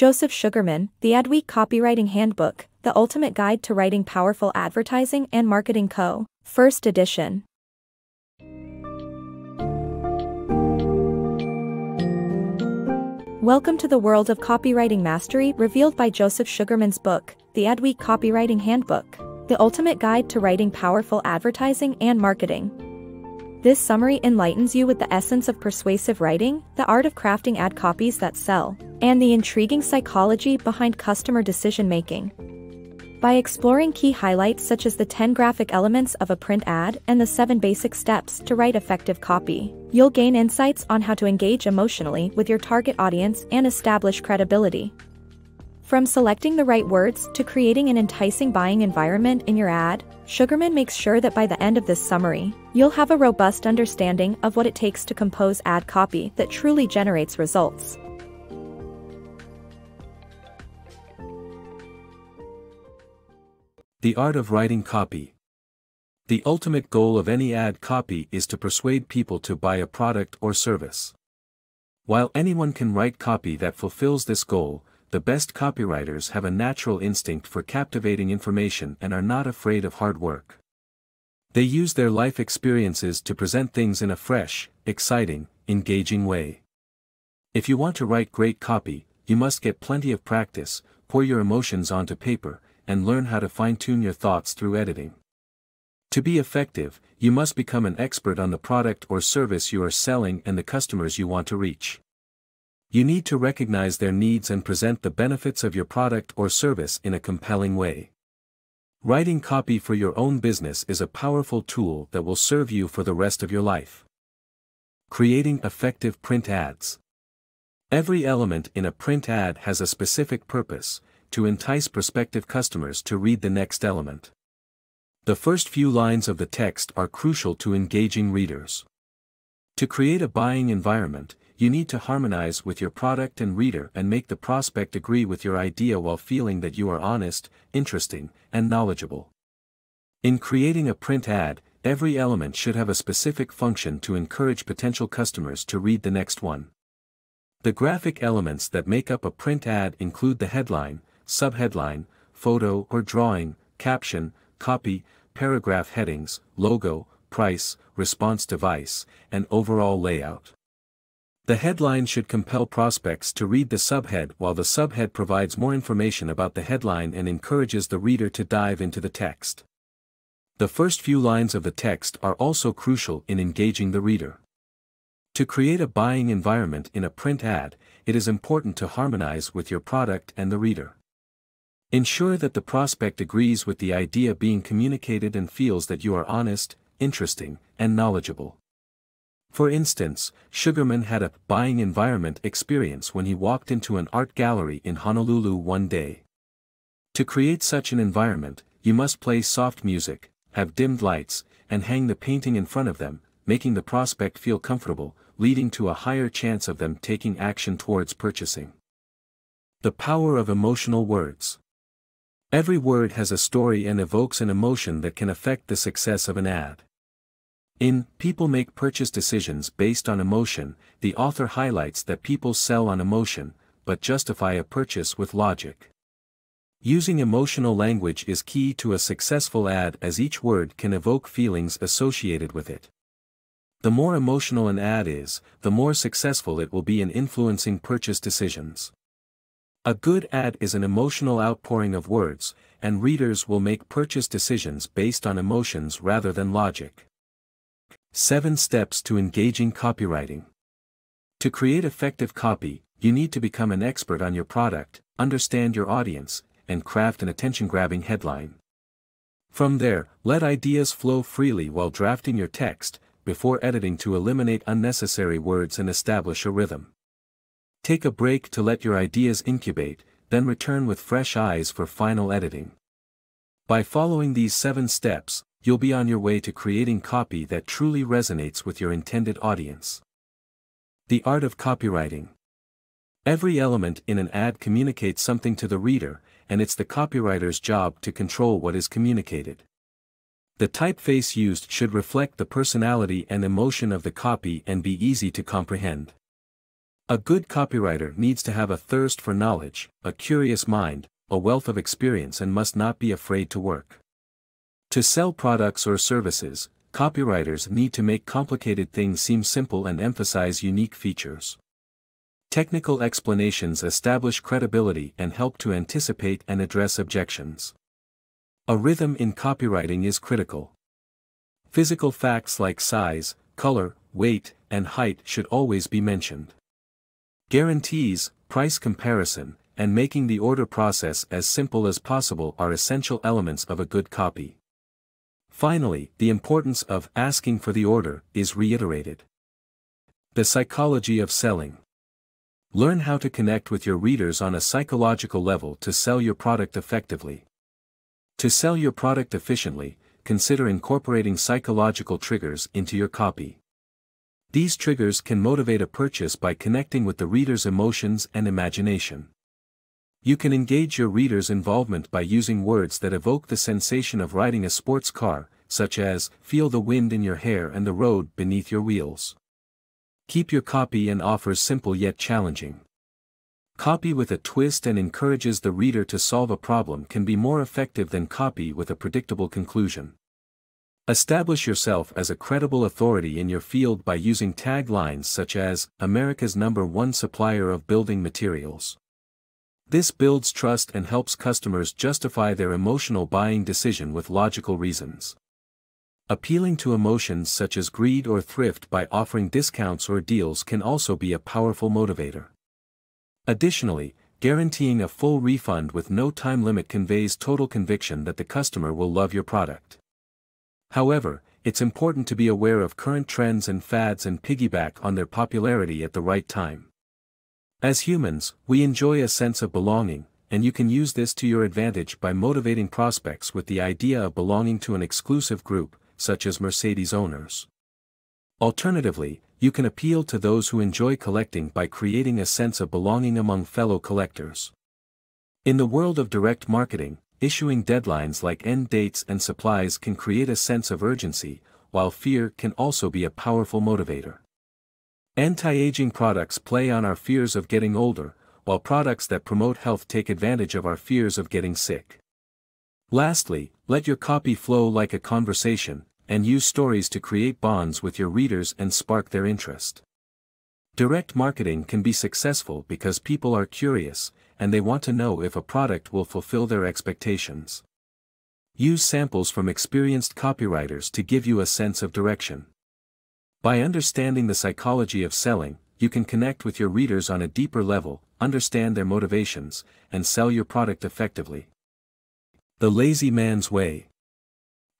Joseph Sugarman, The Adweek Copywriting Handbook, The Ultimate Guide to Writing Powerful Advertising and Marketing Co., First Edition. Welcome to the world of copywriting mastery revealed by Joseph Sugarman's book, The Adweek Copywriting Handbook, The Ultimate Guide to Writing Powerful Advertising and Marketing. This summary enlightens you with the essence of persuasive writing, the art of crafting ad copies that sell, and the intriguing psychology behind customer decision making. By exploring key highlights such as the 10 graphic elements of a print ad and the 7 basic steps to write effective copy, you'll gain insights on how to engage emotionally with your target audience and establish credibility. From selecting the right words to creating an enticing buying environment in your ad, Sugarman makes sure that by the end of this summary, you'll have a robust understanding of what it takes to compose ad copy that truly generates results. The art of writing copy. The ultimate goal of any ad copy is to persuade people to buy a product or service. While anyone can write copy that fulfills this goal, the best copywriters have a natural instinct for captivating information and are not afraid of hard work. They use their life experiences to present things in a fresh, exciting, engaging way. If you want to write great copy, you must get plenty of practice, pour your emotions onto paper, and learn how to fine-tune your thoughts through editing. To be effective, you must become an expert on the product or service you are selling and the customers you want to reach. You need to recognize their needs and present the benefits of your product or service in a compelling way. Writing copy for your own business is a powerful tool that will serve you for the rest of your life. Creating effective print ads. Every element in a print ad has a specific purpose, to entice prospective customers to read the next element. The first few lines of the text are crucial to engaging readers. To create a buying environment, you need to harmonize with your product and reader and make the prospect agree with your idea while feeling that you are honest, interesting, and knowledgeable. In creating a print ad, every element should have a specific function to encourage potential customers to read the next one. The graphic elements that make up a print ad include the headline, subheadline, photo or drawing, caption, copy, paragraph headings, logo, price, response device, and overall layout. The headline should compel prospects to read the subhead while the subhead provides more information about the headline and encourages the reader to dive into the text. The first few lines of the text are also crucial in engaging the reader. To create a buying environment in a print ad, it is important to harmonize with your product and the reader. Ensure that the prospect agrees with the idea being communicated and feels that you are honest, interesting, and knowledgeable. For instance, Sugarman had a buying environment experience when he walked into an art gallery in Honolulu one day. To create such an environment, you must play soft music, have dimmed lights, and hang the painting in front of them, making the prospect feel comfortable, leading to a higher chance of them taking action towards purchasing. The power of emotional words. Every word has a story and evokes an emotion that can affect the success of an ad. In People Make Purchase Decisions Based on Emotion, the author highlights that people sell on emotion, but justify a purchase with logic. Using emotional language is key to a successful ad as each word can evoke feelings associated with it. The more emotional an ad is, the more successful it will be in influencing purchase decisions. A good ad is an emotional outpouring of words, and readers will make purchase decisions based on emotions rather than logic. 7 Steps to Engaging Copywriting To create effective copy, you need to become an expert on your product, understand your audience, and craft an attention-grabbing headline. From there, let ideas flow freely while drafting your text, before editing to eliminate unnecessary words and establish a rhythm. Take a break to let your ideas incubate, then return with fresh eyes for final editing. By following these seven steps, you'll be on your way to creating copy that truly resonates with your intended audience. The Art of Copywriting Every element in an ad communicates something to the reader, and it's the copywriter's job to control what is communicated. The typeface used should reflect the personality and emotion of the copy and be easy to comprehend. A good copywriter needs to have a thirst for knowledge, a curious mind, a wealth of experience and must not be afraid to work. To sell products or services, copywriters need to make complicated things seem simple and emphasize unique features. Technical explanations establish credibility and help to anticipate and address objections. A rhythm in copywriting is critical. Physical facts like size, color, weight, and height should always be mentioned. Guarantees, price comparison, and making the order process as simple as possible are essential elements of a good copy. Finally, the importance of asking for the order is reiterated. The psychology of selling. Learn how to connect with your readers on a psychological level to sell your product effectively. To sell your product efficiently, consider incorporating psychological triggers into your copy. These triggers can motivate a purchase by connecting with the reader's emotions and imagination. You can engage your reader's involvement by using words that evoke the sensation of riding a sports car, such as, feel the wind in your hair and the road beneath your wheels. Keep your copy and offers simple yet challenging. Copy with a twist and encourages the reader to solve a problem can be more effective than copy with a predictable conclusion. Establish yourself as a credible authority in your field by using taglines such as, America's number one supplier of building materials. This builds trust and helps customers justify their emotional buying decision with logical reasons. Appealing to emotions such as greed or thrift by offering discounts or deals can also be a powerful motivator. Additionally, guaranteeing a full refund with no time limit conveys total conviction that the customer will love your product. However, it's important to be aware of current trends and fads and piggyback on their popularity at the right time. As humans, we enjoy a sense of belonging, and you can use this to your advantage by motivating prospects with the idea of belonging to an exclusive group, such as Mercedes owners. Alternatively, you can appeal to those who enjoy collecting by creating a sense of belonging among fellow collectors. In the world of direct marketing, Issuing deadlines like end dates and supplies can create a sense of urgency, while fear can also be a powerful motivator. Anti-aging products play on our fears of getting older, while products that promote health take advantage of our fears of getting sick. Lastly, let your copy flow like a conversation, and use stories to create bonds with your readers and spark their interest. Direct marketing can be successful because people are curious, and they want to know if a product will fulfill their expectations. Use samples from experienced copywriters to give you a sense of direction. By understanding the psychology of selling, you can connect with your readers on a deeper level, understand their motivations, and sell your product effectively. The Lazy Man's Way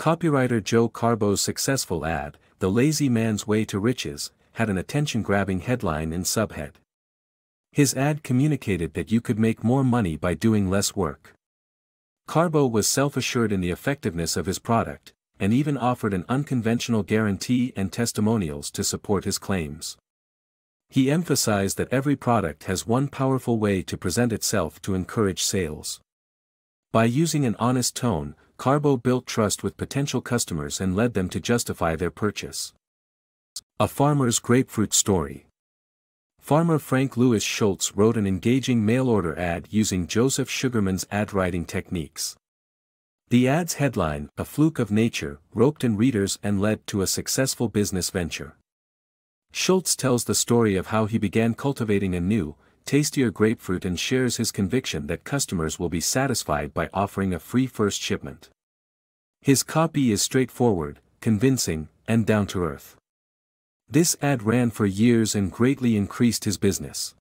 Copywriter Joe Karbo's successful ad, The Lazy Man's Way to Riches, had an attention-grabbing headline and subhead. His ad communicated that you could make more money by doing less work. Karbo was self-assured in the effectiveness of his product, and even offered an unconventional guarantee and testimonials to support his claims. He emphasized that every product has one powerful way to present itself to encourage sales. By using an honest tone, Karbo built trust with potential customers and led them to justify their purchase. A Farmer's Grapefruit Story Farmer Frank Lewis Schultz wrote an engaging mail-order ad using Joseph Sugarman's ad writing techniques. The ad's headline, A Fluke of Nature, roped in readers and led to a successful business venture. Schultz tells the story of how he began cultivating a new, tastier grapefruit and shares his conviction that customers will be satisfied by offering a free first shipment. His copy is straightforward, convincing, and down to earth. This ad ran for years and greatly increased his business.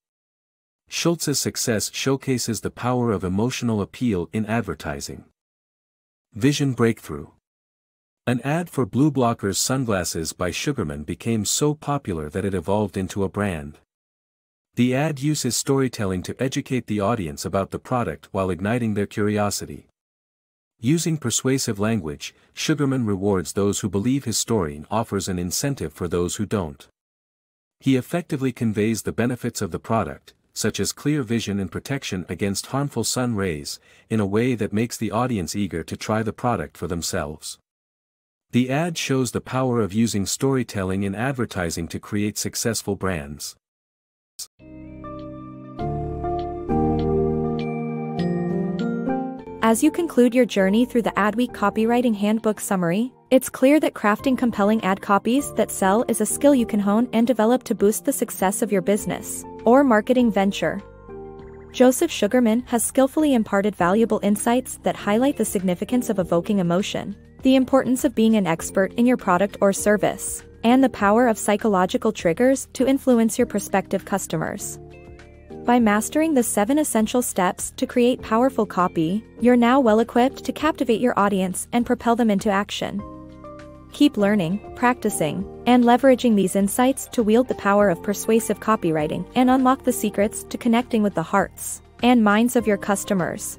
Schultz's success showcases the power of emotional appeal in advertising. Vision Breakthrough An ad for BlueBlockers sunglasses by Sugarman became so popular that it evolved into a brand. The ad uses storytelling to educate the audience about the product while igniting their curiosity. Using persuasive language, Sugarman rewards those who believe his story and offers an incentive for those who don't. He effectively conveys the benefits of the product, such as clear vision and protection against harmful sun rays, in a way that makes the audience eager to try the product for themselves. The ad shows the power of using storytelling in advertising to create successful brands. As you conclude your journey through the Adweek Copywriting Handbook Summary, it's clear that crafting compelling ad copies that sell is a skill you can hone and develop to boost the success of your business or marketing venture. Joseph Sugarman has skillfully imparted valuable insights that highlight the significance of evoking emotion, the importance of being an expert in your product or service, and the power of psychological triggers to influence your prospective customers. By mastering the seven essential steps to create powerful copy, you're now well equipped to captivate your audience and propel them into action. Keep learning, practicing, and leveraging these insights to wield the power of persuasive copywriting and unlock the secrets to connecting with the hearts and minds of your customers.